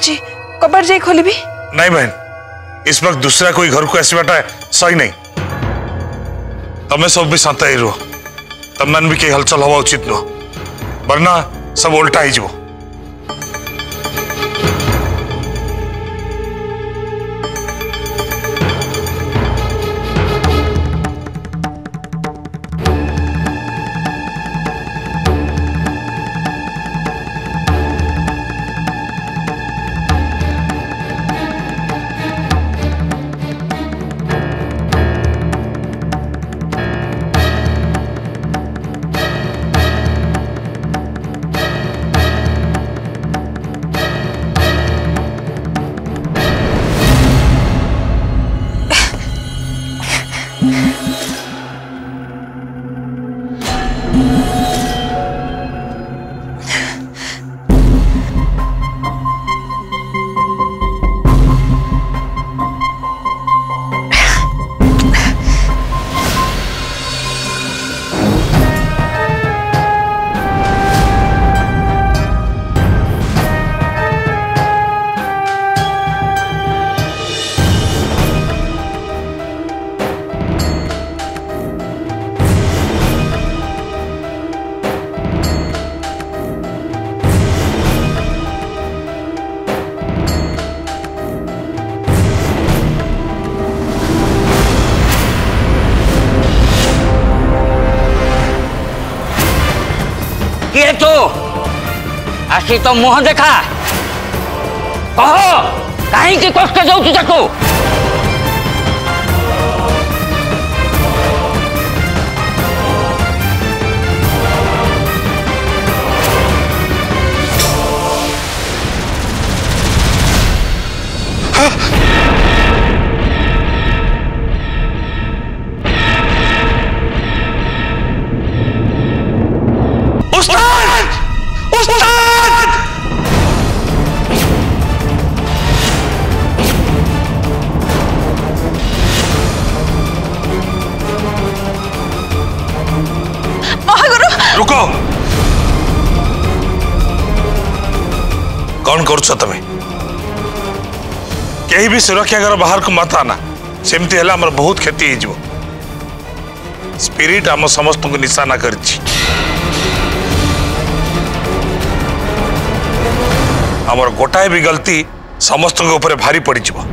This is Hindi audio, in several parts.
ଅଛି କବାଟ ଯାଇ ଖୋଲିବି ନାଇଁ इस वक्त दूसरा कोई घर को आसवाटा सही ना तमें सब भी शांत रुह तुम भी कहीं हलचल हवा उचित नुह वरना सब ओल्टा हो तो आसी तो मुह देखा कह कहीं कष्ट जाऊ Ah! भी सुरक्षा घर बाहर को मत आना सेमती है बहुत क्षति हो स्पिरिट आम समस्त को निशाना कर गोटाए भी गलती समस्त भारी पड़ जा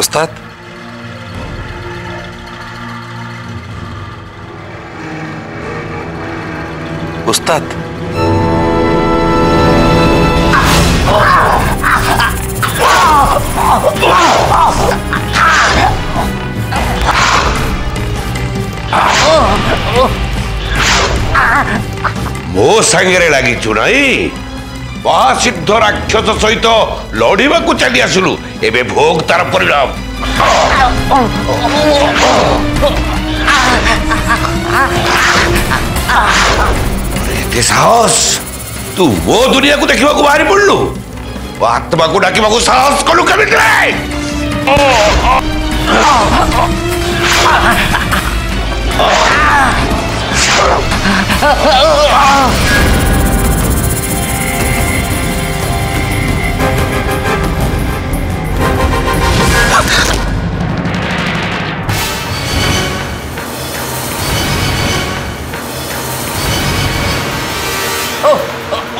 ওস্তাদ ওস্তাদ ମୋ ସାଙ୍ଗରେ ଲାଗିଛୁ ନାହିଁ ମହାସିଦ୍ଧ ରାକ୍ଷସ ସହିତ ଲଢ଼ିବାକୁ ଚାଲି ଆସିଲୁ এবে ভোগ তার পরিণাম ଏତେ ସାହସ ତୁ ମୋ ଦୁନିଆକୁ ଦେଖିବାକୁ ବାହାରି ପଡ଼ିଲୁ ଓ ଆତ୍ମାକୁ ଡାକିବାକୁ ସାହସ କଲୁ କେମିତି ରେ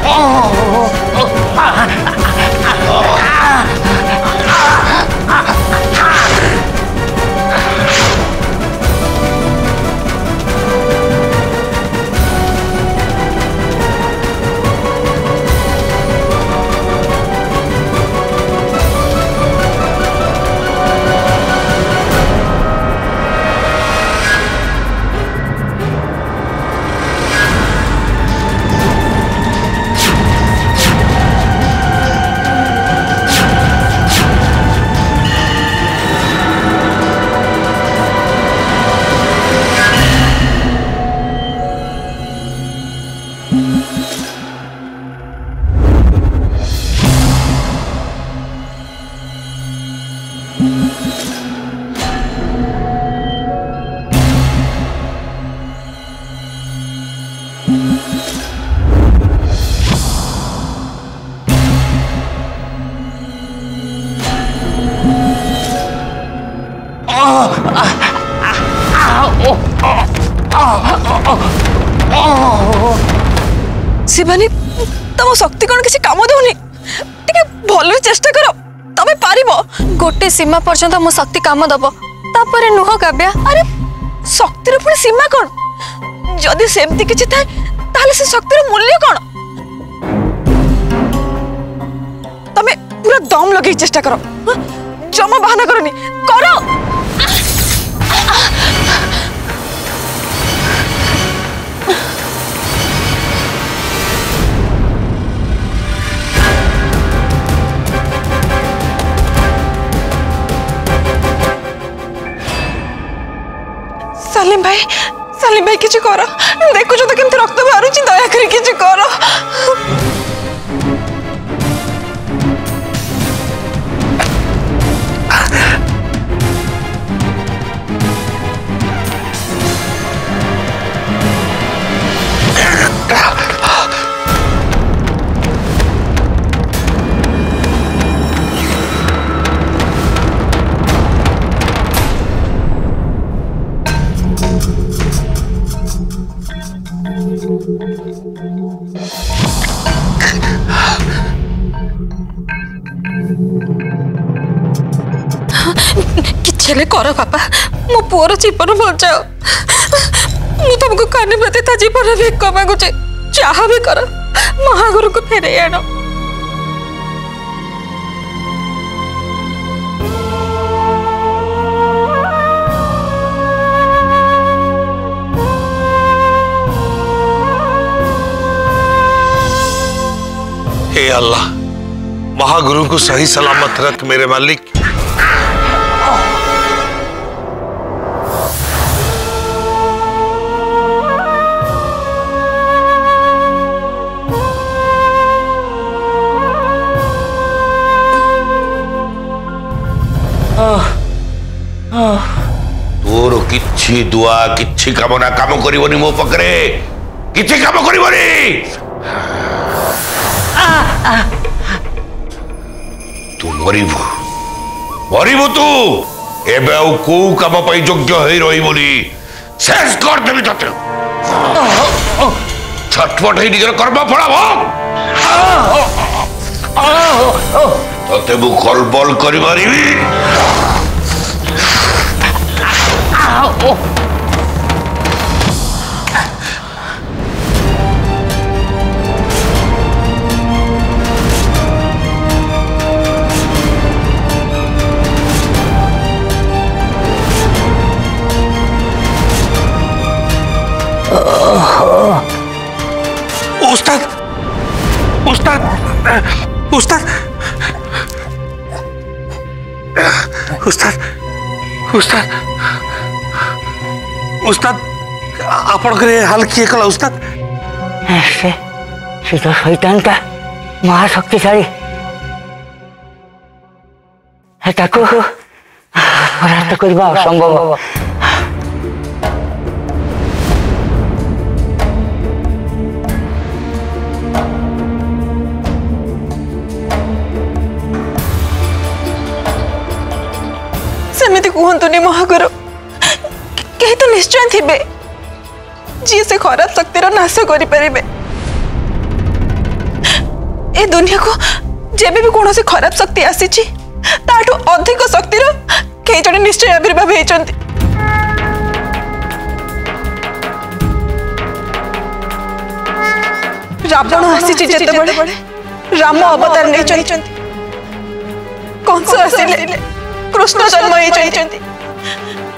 Oh! oh. oh. ଆସିବାନି ତମ ଶକ୍ତି କ'ଣ କିଛି କାମ ଦେଉନି ଟିକେ ଭଲରେ ଚେଷ୍ଟା କର ତମେ ପାରିବ ଗୋଟେ ସୀମା ପର୍ଯ୍ୟନ୍ତ ମୋ ଶକ୍ତି କାମ ଦବ ତାପରେ ନୁହଁ କାବ୍ୟା ଆରେ ଶକ୍ତିର ପୁଣି ସୀମା କ'ଣ ଯଦି ସେମିତି କିଛି ଥାଏ ତାହେଲେ ସେ ଶକ୍ତିର ମୂଲ୍ୟ କ'ଣ ତମେ ପୁରା ଦମ୍ ଲଗେଇ ଚେଷ୍ଟା କର ଜମା ବାହାନା କରନି କର কিছু কর দেখুছ তো কেমন दिले कर बापा मो पुअर जीवन बचाओ मु तुमको कान प्रति जीवन भी एक मांगुचे भी कर महागुर को फेर आण अल्लाह महागुरु को सही सलामत रख मेरे मालिक କିଛି ଦୁଆ କିଛି କାମନା କାମ କରିବନି ମୋ ପାଖରେ କିଛି କାମ କରିବନି ତୁ ମରିବୁ ମରିବୁ ତୁ ଏବେ ଆଉ କୋଉ କାମ ପାଇଁ ଯୋଗ୍ୟ ହେଇ ରହିବୁନି ଶେଷ କରିଦେବି ତତେ ଛଟପଟ ହେଇ ନିଜର କର୍ମ ଫଳ ତତେ ମୁଁ କଲବଲ କରିପାରିବି Ow! Oh. उस्ताद उस्ताद उस्ताद उस्ताद उस्ताद ଉସ୍ତାଦ ଆପଣଙ୍କର ଏ ହାଲ କିଏ କଲା ଉସ୍ତାଦ ସେ ସେ ତ ଶୈତାନଟା ମହାଶକ୍ତିଶାଳୀ ତାକୁ ପରାସ୍ତ କରିବା ଅସମ୍ଭବ ସେମିତି କୁହନ୍ତୁନି ମହାଗୁରୁ कहीं तो निश्चय थे जी से खराब शक्ति नाश करें दुनिया को जब भी कौन से खराब शक्ति आसी अधिक शक्ति कई जन निश्चय आविर्भाव होती रावण आसी राम अवतार नहीं कंस आस कृष्ण जन्म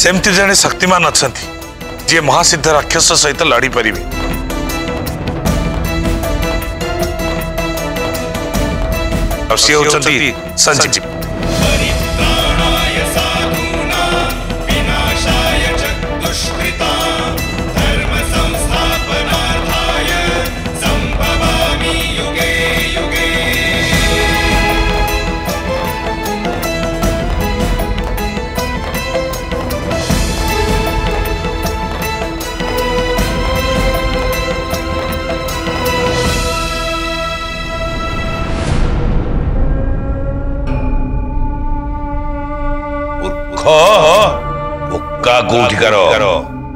सेमती जड़े शक्तिमान अच्छा जी महासिद्ध राक्षस सहित लड़ी पारे संजीव ଅଧିକାର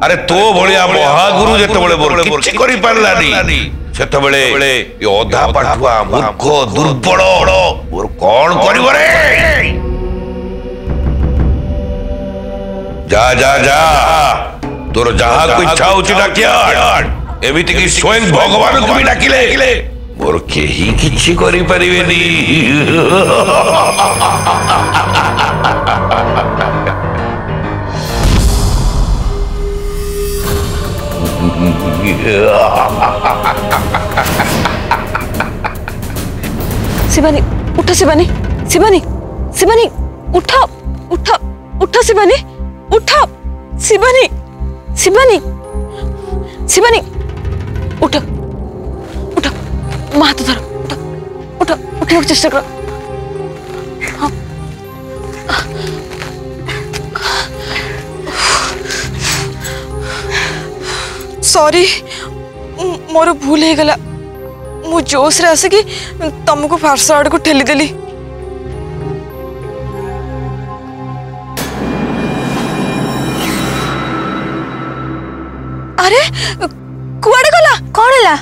ଆରେ ତୋ ଭଳିଆ ମହାଗୁରୁ ଯେତେବେଳେ କିଛି କରିପାରିଲାନି ସେତେବେଳେ ଏ ଅଧା ପାଠୁଆ ମୂର୍ଖ ଦୁର୍ବଳ ମୋର କଣ କରିବ ରେ যা যা যা তোর যাহাକୁ ইচ্ছা হଉଛି ଏମିତିକି ସ୍ୱୟଂ ଭଗବାନଙ୍କୁ ବି ଡାକିଲେ ମୋର କେହି କିଛି କରିପାରିବେନି शिवानी उठो शिवानी शिवानी शिवानी उठो उठो उठो शिवानी उठो शिवानी शिवानी शिवानी उठो उठो माँ तो धरो उठो उठो उठने की चेष्टा करो सॉरी मोर भूल हो गला मु जोश रे कि तुमको फारस आड़ को ठेली देली अरे कुआड़े गला कौन है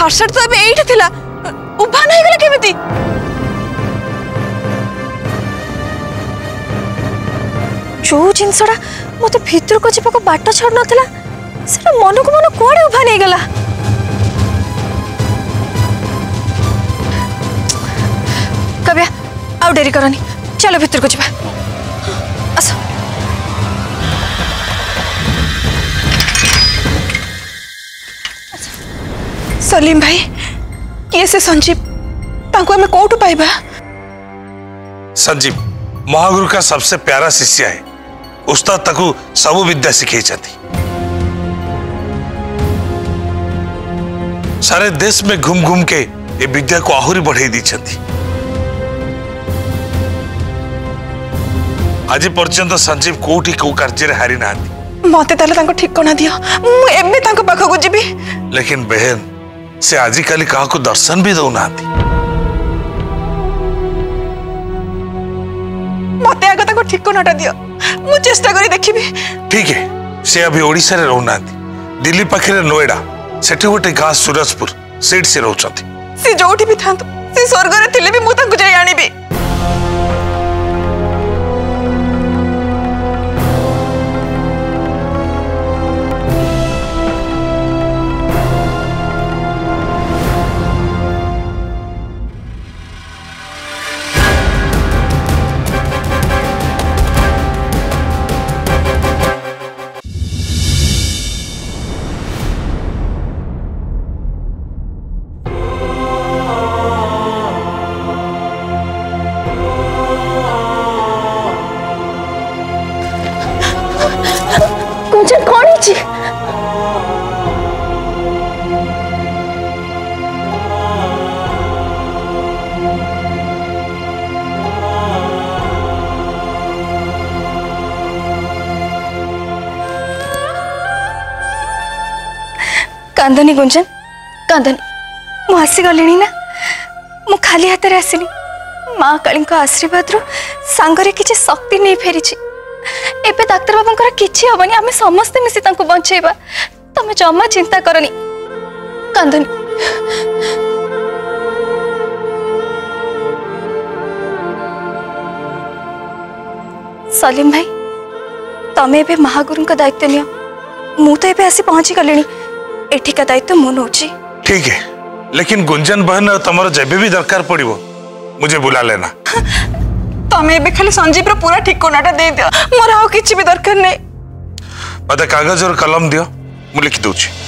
फारसट तो अभी एठी थिला उभा नहीं गला केमिति जो जिनसा मत भर को जीवक बाट छाड़ ना मन को मन कड़े उभा नहीं गला चलो भितर को जी सलीम भाई किए से संजीव कौट पाइबा संजीव महागुरु का सबसे प्यारा शिष्य है उस्ताद तक सब विद्या शिखे सारे देश में घूम घूम के ये विद्या को आहुरी बढ़े आज पर्यंत संजीव कोटी को कार्य हारी ना मते ठिकना दियो मु जी लेकिन बहन से आजिकल क्या दर्शन भी दौना मत आगे ठिकनाटा दिया चेस्टा करी देखिबी ठीक है से अभी ओडिसा रे रहू नांती दिल्ली पखरे नोएडा सेठे गोटे गास सूरजपुर सेठ से रहू छथि से जोठी भी थांत से स्वर्ग रे थिले भी मु तांकु जाई आनीबी कांदनी गुंजन कांदनी मुसीगली ना मु खाली हाथ में आसनी माँ काली आशीर्वाद रु सांगे कि शक्ति नहीं फेरी एवं डाक्तर बाबा किसी हेनी आम समस्ते मिसी बचेवा तुम्हें जमा चिंता करनी कांदनी सलीम भाई तुम्हें महागुरु का दायित्व नि मु तो ये आसी पहुँची गली एठी का दायित्व मो नौची ठीक है लेकिन गुंजन बहन तमरो जेबे भी दरकार पड़ो मुझे बुला लेना तमे तो खाली संजीव रो पूरा ठीक कोनाटा दे दियो मोर आउ किछि भी दरकार नै मते कागज और कलम दियो मु लिख दउची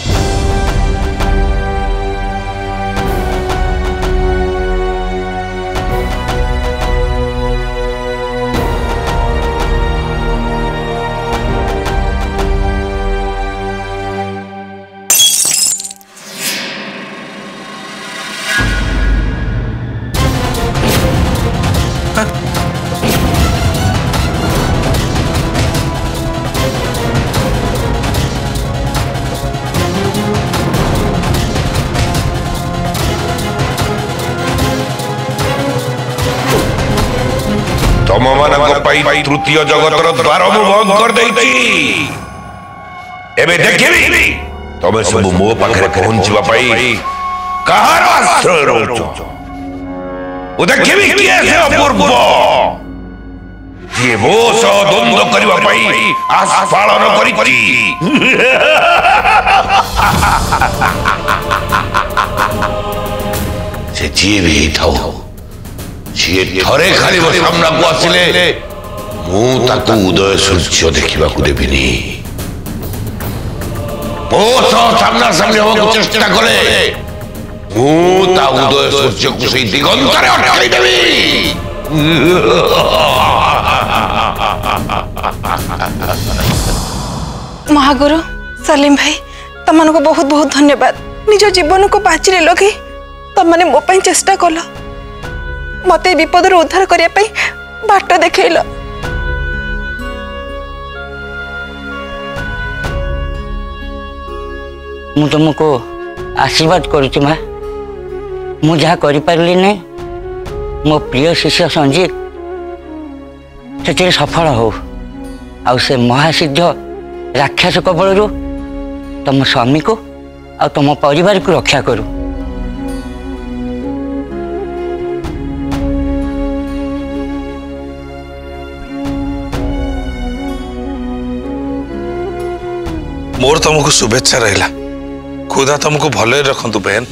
ତମମାନଙ୍କ ପାଇଁ ତୃତୀୟ ଜଗତର ଦ୍ୱାର ମୁଁ ବନ୍ଦ କରିଦେଇଛି ଏବେ ଦେଖିବି ତମେ ସବୁ ମୋ ପାଖରେ ପହଞ୍ଚିବା ପାଇଁ କାହାର ଆଶ୍ରୟ ରହୁଛ ମୁଁ ଦେଖିବି କିଏ ସେ ଅପୂର୍ବ ଯିଏ ମୋ ସହ ଦ୍ୱନ୍ଦ୍ୱ କରିବା ପାଇଁ ଆସ୍ଫାଳନ କରିଛି ସେ ଯିଏ ବି ହେଇଥାଉ ଥରେ ଖାଲି ମୋ ସାମ୍ନାକୁ ଆସିଲେ ମୁଁ ତାକୁ ଉଦୟ ସୂର୍ଯ୍ୟ ଦେଖିବାକୁ ଦେବିନି ମୋ ସହ ସାମ୍ନାସାମ୍ନି ହେବାକୁ ଚେଷ୍ଟା କଲେ ମୁଁ ତା ଉଦୟ ସୂର୍ଯ୍ୟକୁ ସେଇ ଦିଗନ୍ତରେ ଅଟକାଇ ଦେବି ମହାଗୁରୁ ସଲିମ ଭାଇ ତମମାନଙ୍କୁ ବହୁତ ବହୁତ ଧନ୍ୟବାଦ ନିଜ ଜୀବନକୁ ବାଜିରେ ଲଗାଇ ତମମାନେ ମୋ ପାଇଁ ଚେଷ୍ଟା କଲ মতো এই বিপদর উদ্ধার করা বাট দেখাইল ମୁଁ ତୁମକୁ ଆଶୀର୍ବାଦ କରୁଛି ମା ମୁଁ ଯାହା କରିପାରିଲି ନାହିଁ ମୋ ପ୍ରିୟ ଶିଷ୍ୟ ସଞ୍ଜୀବ ସେଥିରେ ସଫଳ ହେଉ ଆଉ ସେ ମହାସିଦ୍ଧ ରାକ୍ଷସ କବଳରୁ ତୁମ ସ୍ୱାମୀକୁ ଆଉ ତୁମ ପରିବାରକୁ ରକ୍ଷା କରୁ मोर तुमको शुभेच्छा रहा खुदा तुमको भल रखु बेन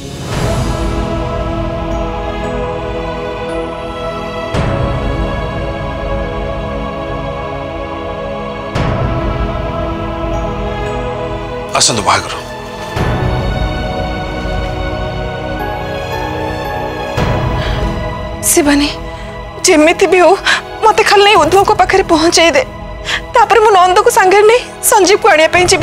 आसतु बाहर शिवानी भी हो मत खाली नहीं उद्धव पाखे पहुंचे दे नंद को सांगे नहीं संजीव को आने जी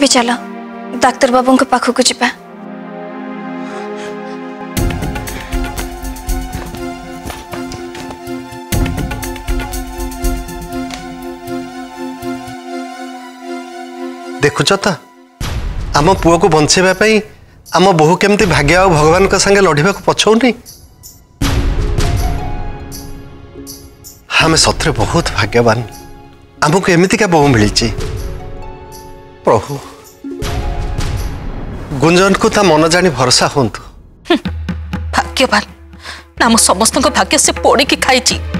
भी चल डाक्तर बाबू को पाखक जा देखु आम पु को बचेवाई आम बो के भाग्य आ भगवान का संगे लड़े को पछौनी हमें सत्रे बहुत भाग्यवान आमको एमती का बो मिली ପ୍ରଭୁ ଗୁଞ୍ଜନକୁ ତା ମନ ଜାଣି ଭରସା ହୁଅନ୍ତୁ ଭାଗ୍ୟବାନ ନା ଆମ ସମସ୍ତଙ୍କ ଭାଗ୍ୟ ସେ ପୋଡ଼ିକି ଖାଇଛି